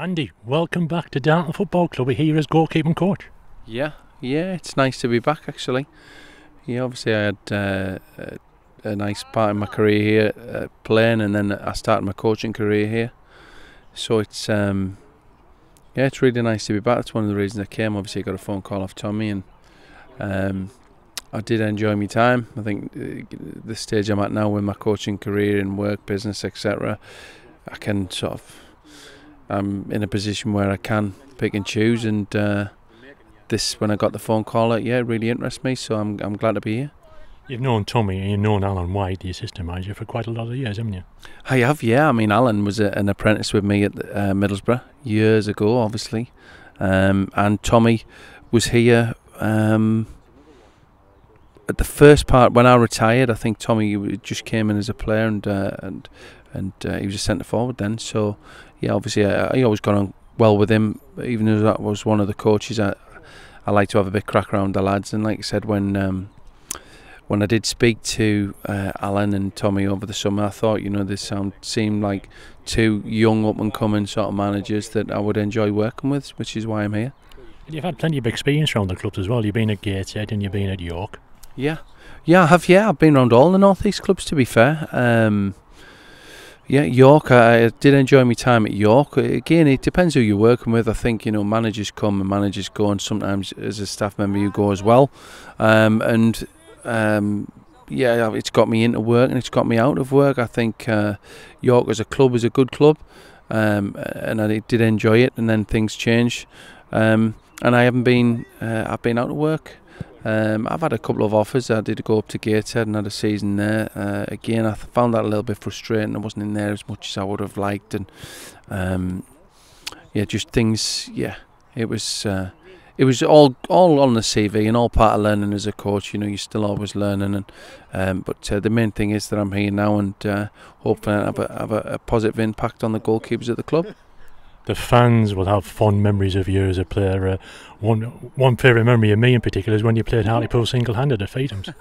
Andy, welcome back to Darlington Football Club. We're here as goalkeeping coach. Yeah, yeah, it's nice to be back actually. Yeah, obviously I had uh, a, a, nice part in my career here uh, playing, and then I started my coaching career here. So it's um, yeah, it's really nice to be back. That's one of the reasons I came. Obviously, I got a phone call off Tommy, and um, I did enjoy my time. I think uh, the stage I'm at now with my coaching career and work, business, etc. I can sort of I'm in a position where I can pick and choose. And uh, this, when I got the phone call, it yeah, it really interests me. So I'm I'm glad to be here. You've known Tommy and you've known Alan White, the assistant manager, for quite a lot of years, haven't you? I have, yeah. I mean, Alan was a, an apprentice with me at uh, Middlesbrough years ago, obviously, um, and Tommy was here. Um, at the first part when I retired, I think Tommy just came in as a player and uh, and and uh, he was a centre forward then. So yeah, obviously I, I always got on well with him, even though that was one of the coaches. I I like to have a bit crack around the lads, and like I said, when um, when I did speak to uh, Alan and Tommy over the summer, I thought you know this sound seemed like two young up and coming sort of managers that I would enjoy working with, which is why I'm here. You've had plenty of experience around the clubs as well. You've been at Gateshead and you've been at York. Yeah, yeah, I have. Yeah, I've been around all the northeast clubs. To be fair, um, yeah, York. I did enjoy my time at York. Again, it depends who you're working with. I think you know managers come and managers go, and sometimes as a staff member you go as well. Um, and um, yeah, it's got me into work and it's got me out of work. I think uh, York as a club is a good club, um, and I did enjoy it. And then things change, um, and I haven't been. Uh, I've been out of work. Um, I've had a couple of offers. I did go up to Gateshead and had a season there. Uh, again, I found that a little bit frustrating. I wasn't in there as much as I would have liked, and um, yeah, just things. Yeah, it was. Uh, it was all all on the CV and all part of learning as a coach. You know, you're still always learning, and um, but uh, the main thing is that I'm here now, and uh, hopefully have a have a positive impact on the goalkeepers at the club the fans will have fond memories of you as a player. Uh, one one favourite memory of me in particular is when you played Hartlepool single-handed at Feethams.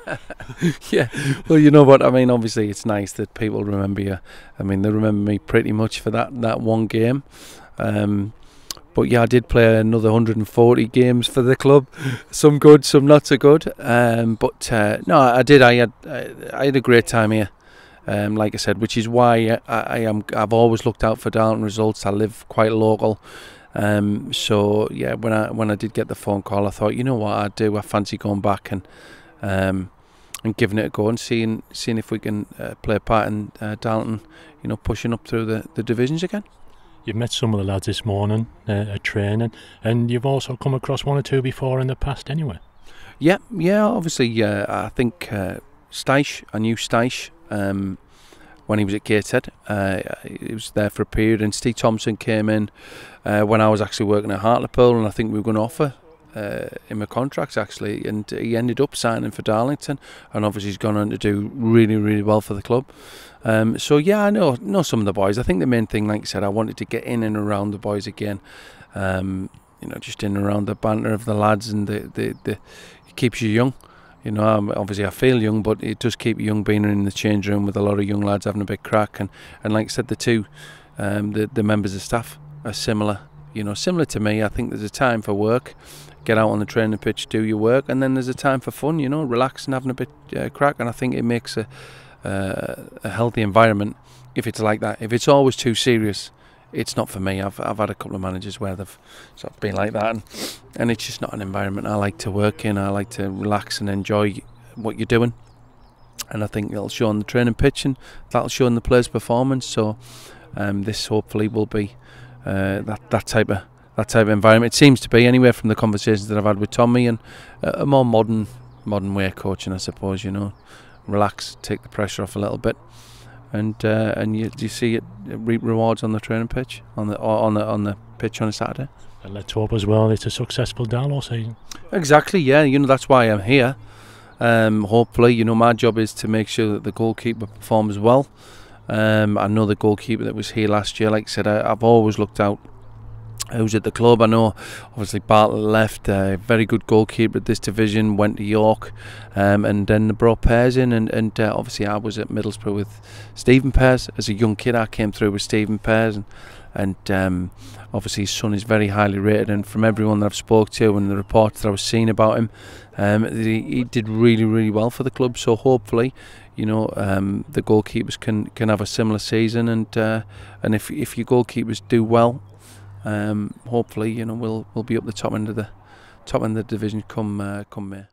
yeah, well, you know what I mean. Obviously, it's nice that people remember you. I mean, they remember me pretty much for that that one game. Um, but yeah, I did play another 140 games for the club. Some good, some not so good. Um, but uh, no, I did. I had I had a great time here. Um, like I said, which is why I, I, am. I've always looked out for Darlington results. I live quite local, um, so yeah. When I when I did get the phone call, I thought, you know what, I do. I fancy going back and um, and giving it a go and seeing seeing if we can uh, play a part in uh, Darlington, you know, pushing up through the, the divisions again. You've met some of the lads this morning uh, at training, and you've also come across one or two before in the past, anyway. Yeah, yeah. Obviously, uh, I think uh, Steish, I knew Steish um, when he was at Gateshead. Uh, he was there for a period, and Steve Thompson came in uh, when I was actually working at Hartlepool, and I think we were going to offer uh, him a contract actually, and he ended up signing for Darlington, and obviously he's gone on to do really, really well for the club. Um, so yeah, I know know some of the boys. I think the main thing, like I said, I wanted to get in and around the boys again. Um, you know, just in and around the banter of the lads, and the the, the it keeps you young. You know, I'm, obviously I feel young, but it does keep you young being in the change room with a lot of young lads having a big crack. And, and like I said, the two, um, the, the members of staff are similar. You know, similar to me. I think there's a time for work, get out on the training pitch, do your work, and then there's a time for fun. You know, relax and having a bit uh, crack. And I think it makes a, uh, a healthy environment if it's like that. If it's always too serious, it's not for me. I've I've had a couple of managers where they've sort of been like that, and, and it's just not an environment I like to work in. I like to relax and enjoy what you're doing, and I think it'll show on the training pitch, and that'll show in the players' performance. So um, this hopefully will be uh, that that type of that type of environment. It seems to be anyway from the conversations that I've had with Tommy, and a more modern modern way of coaching, I suppose. You know, relax, take the pressure off a little bit and uh, and you, do you see it reap rewards on the training pitch on the on the on the pitch on a Saturday. And let's hope as well it's a successful Darlo season. Exactly, yeah. You know that's why I'm here. Um, hopefully, you know my job is to make sure that the goalkeeper performs well. Um, I know the goalkeeper that was here last year. Like I said, I, I've always looked out who's at the club. I know obviously Bartlett left, a uh, very good goalkeeper at this division, went to York, um, and then they brought Pears in, and, and uh, obviously I was at Middlesbrough with Stephen Pears. As a young kid, I came through with Stephen Pears, and and um, obviously his son is very highly rated. And from everyone that I've spoke to and the reports that I was seeing about him, um, he, he did really really well for the club. So hopefully, you know, um, the goalkeepers can can have a similar season, and uh, and if if your goalkeepers do well, um, hopefully, you know, we'll we'll be up the top end of the top end of the division come uh, come May.